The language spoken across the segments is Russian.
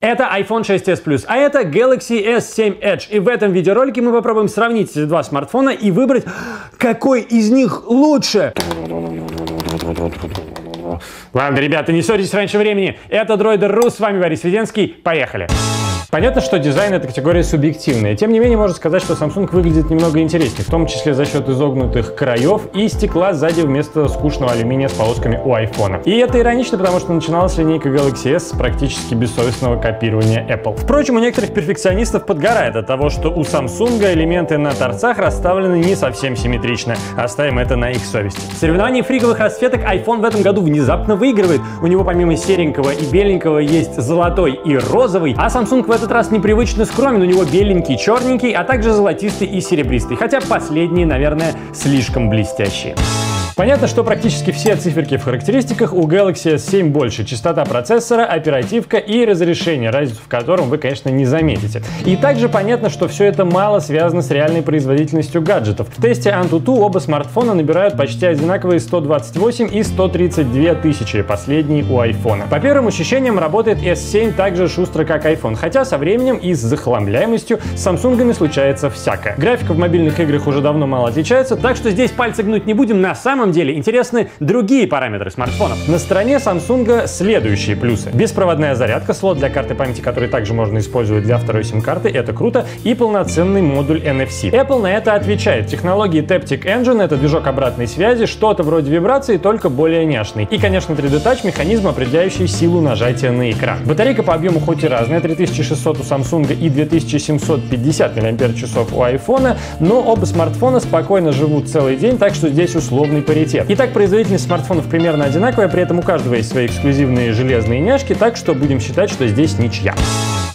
Это iPhone 6s Plus, а это Galaxy S7 Edge. И в этом видеоролике мы попробуем сравнить эти два смартфона и выбрать, какой из них лучше. Ладно, ребята, не ссорьтесь раньше времени. Это Droider.ru, с вами Борис Веденский. Поехали. Понятно, что дизайн это категория субъективная. Тем не менее, можно сказать, что Samsung выглядит немного интереснее, в том числе за счет изогнутых краев и стекла сзади вместо скучного алюминия с полосками у iPhone. И это иронично, потому что начиналась линейка Galaxy S с практически бессовестного копирования Apple. Впрочем, у некоторых перфекционистов подгорает от того, что у Samsung элементы на торцах расставлены не совсем симметрично. Оставим это на их совести. В соревновании фриковых расцветок iPhone в этом году внезапно выигрывает. У него помимо серенького и беленького есть золотой и розовый, а Samsung в этот раз непривычно скромен, у него беленький, черненький, а также золотистый и серебристый, хотя последние, наверное, слишком блестящие. Понятно, что практически все циферки в характеристиках у Galaxy S7 больше. Частота процессора, оперативка и разрешение, разницу в котором вы, конечно, не заметите. И также понятно, что все это мало связано с реальной производительностью гаджетов. В тесте Antutu оба смартфона набирают почти одинаковые 128 и 132 тысячи, последний у iPhone. По первым ощущениям работает S7 так же шустро, как iPhone, хотя со временем и с захламляемостью с Samsung случается всякое. Графика в мобильных играх уже давно мало отличается, так что здесь пальцы гнуть не будем, на самом самом деле интересны другие параметры смартфонов. На стороне Samsung следующие плюсы. Беспроводная зарядка, слот для карты памяти, который также можно использовать для второй сим-карты, это круто, и полноценный модуль NFC. Apple на это отвечает. Технологии Taptic Engine — это движок обратной связи, что-то вроде вибрации, только более няшный. И, конечно, 3D Touch — механизм, определяющий силу нажатия на экран. Батарейка по объему хоть и разная, 3600 у Samsung и 2750 мАч у iPhone, но оба смартфона спокойно живут целый день, так что здесь условный паритет приоритет. Итак, производительность смартфонов примерно одинаковая, при этом у каждого есть свои эксклюзивные железные няшки, так что будем считать, что здесь ничья.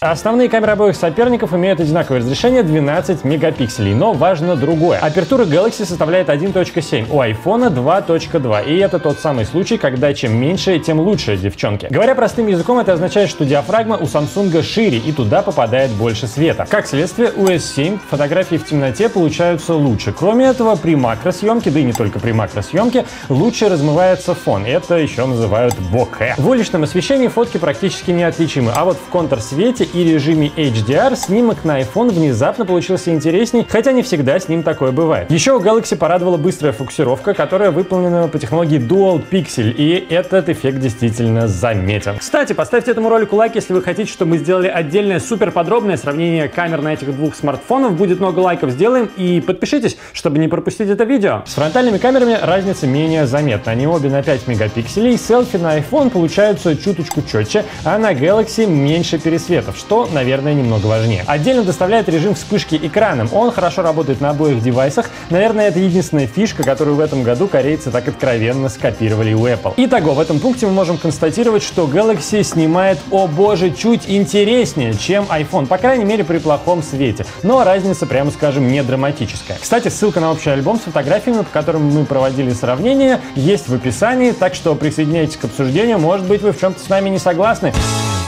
Основные камеры обоих соперников имеют одинаковое разрешение 12 мегапикселей, но важно другое. Апертура Galaxy составляет 1.7, у iPhone 2.2, и это тот самый случай, когда чем меньше, тем лучше, девчонки. Говоря простым языком, это означает, что диафрагма у Samsung шире, и туда попадает больше света. Как следствие, у S7 фотографии в темноте получаются лучше. Кроме этого, при макросъемке, да и не только при макросъемке, лучше размывается фон. Это еще называют боке. В уличном освещении фотки практически неотличимы, а вот в контрсвете и режиме HDR снимок на iPhone внезапно получился интересней, хотя не всегда с ним такое бывает. Еще у Galaxy порадовала быстрая фокусировка, которая выполнена по технологии Dual Pixel, и этот эффект действительно заметен. Кстати, поставьте этому ролику лайк, если вы хотите, чтобы мы сделали отдельное супер подробное сравнение камер на этих двух смартфонов. Будет много лайков, сделаем. И подпишитесь, чтобы не пропустить это видео. С фронтальными камерами разница менее заметна. Они обе на 5 мегапикселей. Селфи на iPhone получаются чуточку четче, а на Galaxy меньше пересветов, что, наверное, немного важнее. Отдельно доставляет режим вспышки экраном. Он хорошо работает на обоих девайсах. Наверное, это единственная фишка, которую в этом году корейцы так откровенно скопировали у Apple. Итого, в этом пункте мы можем констатировать, что Galaxy снимает, о боже, чуть интереснее, чем iPhone, по крайней мере при плохом свете. Но разница, прямо скажем, не драматическая. Кстати, ссылка на общий альбом с фотографиями, по которым мы проводили сравнение, есть в описании, так что присоединяйтесь к обсуждению, может быть вы в чем-то с нами не согласны.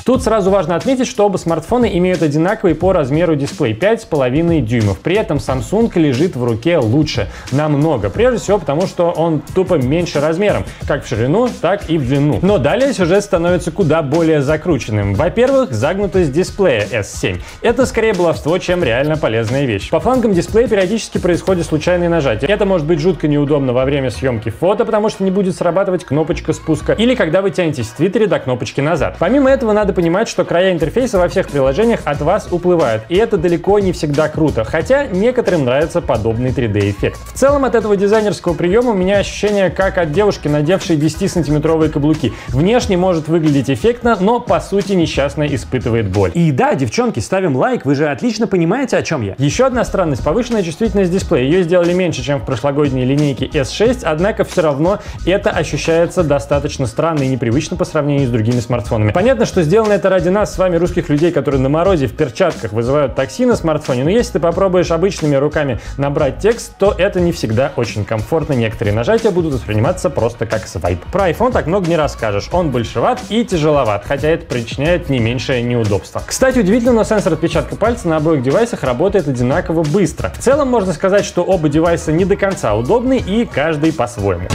Тут сразу важно отметить, что оба смартфона имеют одинаковый по размеру дисплей 5,5 дюймов. При этом Samsung лежит в руке лучше, намного. Прежде всего потому, что он тупо меньше размером, как в ширину, так и в длину. Но далее сюжет становится куда более закрученным. Во-первых, загнутость дисплея S7. Это скорее баловство, чем реально полезная вещь. По флангам дисплея периодически происходят случайные нажатия. Это может быть жутко неудобно во время съемки фото, потому что не будет срабатывать кнопочка спуска, или когда вы тянетесь в Твиттере до кнопочки назад. Помимо этого, надо понимать, что края интерфейса во всех приложениях от вас уплывают, и это далеко не всегда круто, хотя некоторым нравится подобный 3D-эффект. В целом от этого дизайнерского приема у меня ощущение как от девушки, надевшей 10-сантиметровые каблуки. Внешне может выглядеть эффектно, но по сути несчастно испытывает боль. И да, девчонки, ставим лайк, вы же отлично понимаете, о чем я. Еще одна странность — повышенная чувствительность дисплея. Ее сделали меньше, чем в прошлогодней линейке S6, однако все равно это ощущается достаточно странно и непривычно по сравнению с другими смартфонами. Понятно, что сделано это ради нас с вами, русских людей, которые на морозе в перчатках вызывают такси на смартфоне, но если ты попробуешь обычными руками набрать текст, то это не всегда очень комфортно. Некоторые нажатия будут восприниматься просто как свайп. Про iPhone так много не расскажешь. Он большеват и тяжеловат, хотя это причиняет не меньшее неудобство. Кстати, удивительно, но сенсор отпечатка пальца на обоих девайсах работает одинаково быстро. В целом можно сказать, что оба девайса не до конца удобны и каждый по-своему.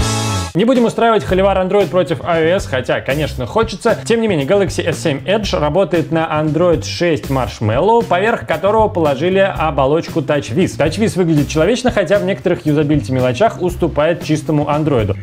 Не будем устраивать холивар Android против iOS, хотя, конечно, хочется. Тем не менее, Galaxy S7 Edge работает на Android 6 Marshmallow, поверх которого положили оболочку TouchWiz. TouchWiz выглядит человечно, хотя в некоторых юзабилити мелочах уступает чистому Android.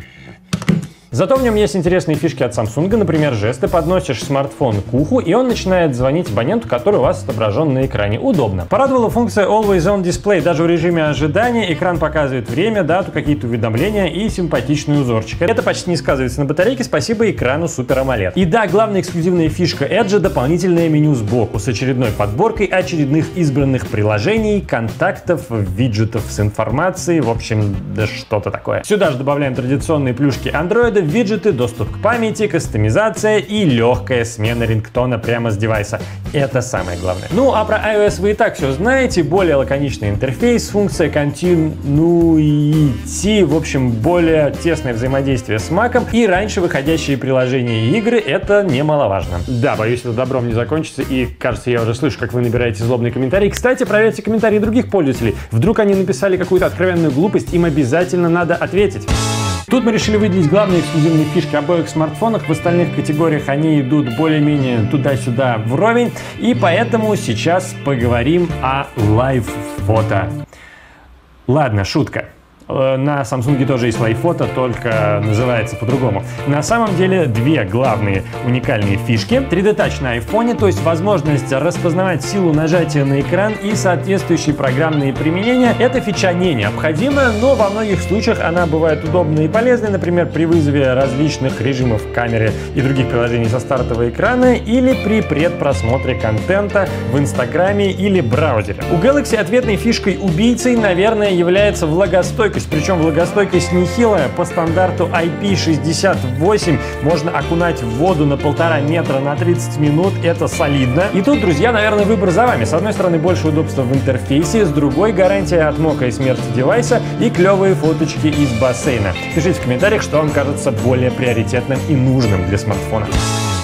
Зато в нем есть интересные фишки от Samsung, например, жесты, подносишь смартфон к уху, и он начинает звонить абоненту, который у вас отображен на экране. Удобно. Порадовала функция Always On Display. Даже в режиме ожидания экран показывает время, дату, какие-то уведомления и симпатичный узорчик. Это почти не сказывается на батарейке, спасибо экрану Super AMOLED. И да, главная эксклюзивная фишка Edge — дополнительное меню сбоку с очередной подборкой очередных избранных приложений, контактов, виджетов с информацией, в общем, да что-то такое. Сюда же добавляем традиционные плюшки Android, виджеты, доступ к памяти, кастомизация и легкая смена рингтона прямо с девайса. Это самое главное. Ну а про iOS вы и так все знаете. Более лаконичный интерфейс, функция Continuity, в общем, более тесное взаимодействие с Mac и раньше выходящие приложения и игры. Это немаловажно. Да, боюсь, это добром не закончится и, кажется, я уже слышу, как вы набираете злобные комментарии. Кстати, проверьте комментарии других пользователей. Вдруг они написали какую-то откровенную глупость, им обязательно надо ответить. Тут мы решили выделить главные эксклюзивные фишки обоих смартфонов. В остальных категориях они идут более-менее туда-сюда вровень. И поэтому сейчас поговорим о лайв-фото. Ладно, шутка. Э, на Samsung тоже есть лайфото, только называется по-другому. На самом деле две главные уникальные фишки. 3D Touch на iPhone, то есть возможность распознавать силу нажатия на экран и соответствующие программные применения. Эта фича не необходима, но во многих случаях она бывает удобной и полезной, например, при вызове различных режимов камеры и других приложений со стартового экрана или при предпросмотре контента в Инстаграме или браузере. У Galaxy ответной фишкой убийцей, наверное, является влагостойкость влагостойкость, причем влагостойкость нехилая. По стандарту IP68 можно окунать в воду на полтора метра на 30 минут, это солидно. И тут, друзья, наверное, выбор за вами. С одной стороны, больше удобства в интерфейсе, с другой гарантия от мока и смерти девайса и клевые фоточки из бассейна. Пишите в комментариях, что вам кажется более приоритетным и нужным для смартфона.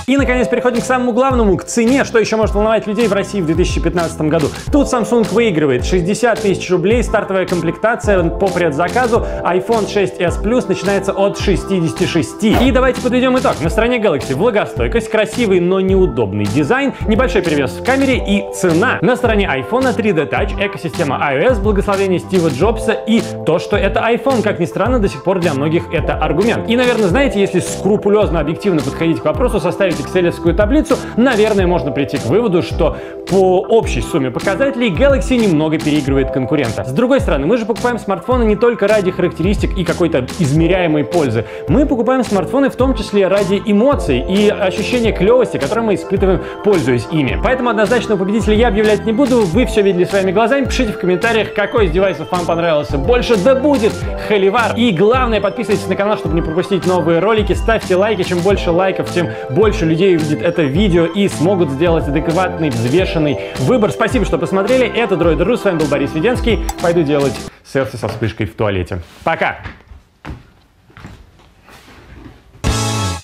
И, наконец, переходим к самому главному, к цене, что еще может волновать людей в России в 2015 году. Тут Samsung выигрывает 60 тысяч рублей, стартовая комплектация по предзаказу, iPhone 6s Plus начинается от 66. И давайте подведем итог. На стороне Galaxy влагостойкость, красивый, но неудобный дизайн, небольшой перевес в камере и цена. На стороне iPhone 3D Touch, экосистема iOS, благословение Стива Джобса и то, что это iPhone, как ни странно, до сих пор для многих это аргумент. И, наверное, знаете, если скрупулезно, объективно подходить к вопросу, составить составить excel таблицу, наверное, можно прийти к выводу, что по общей сумме показателей Galaxy немного переигрывает конкурента. С другой стороны, мы же покупаем смартфоны не только ради характеристик и какой-то измеряемой пользы. Мы покупаем смартфоны в том числе ради эмоций и ощущения клевости, которые мы испытываем, пользуясь ими. Поэтому однозначного победителя я объявлять не буду, вы все видели своими глазами. Пишите в комментариях, какой из девайсов вам понравился больше. Да будет Холивар! И главное, подписывайтесь на канал, чтобы не пропустить новые ролики. Ставьте лайки, чем больше лайков, тем больше больше людей увидит это видео и смогут сделать адекватный, взвешенный выбор. Спасибо, что посмотрели. Это Droid.ru. С вами был Борис Веденский. Пойду делать селфи со вспышкой в туалете. Пока!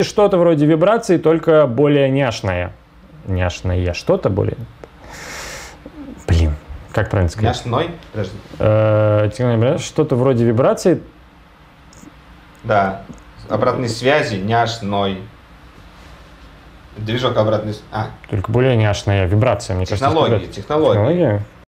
Что-то вроде вибрации, только более няшное. Няшное. Что-то более... Блин, как правильно сказать? Няшной? Э, что-то вроде вибрации. Да. Обратной связи няшной. Движок обратный. А. Только более няшная вибрация, мне технологии, кажется. Технологии, технологии.